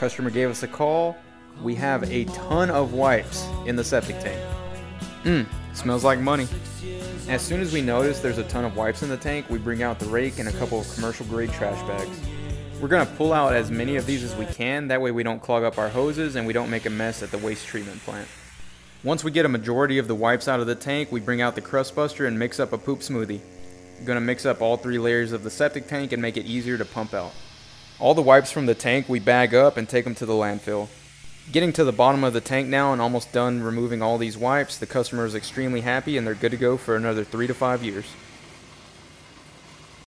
Customer gave us a call. We have a ton of wipes in the septic tank. Mmm, smells like money. As soon as we notice there's a ton of wipes in the tank, we bring out the rake and a couple of commercial grade trash bags. We're gonna pull out as many of these as we can, that way we don't clog up our hoses and we don't make a mess at the waste treatment plant. Once we get a majority of the wipes out of the tank, we bring out the crust buster and mix up a poop smoothie. We're gonna mix up all three layers of the septic tank and make it easier to pump out. All the wipes from the tank we bag up and take them to the landfill. Getting to the bottom of the tank now and almost done removing all these wipes, the customer is extremely happy and they're good to go for another three to five years.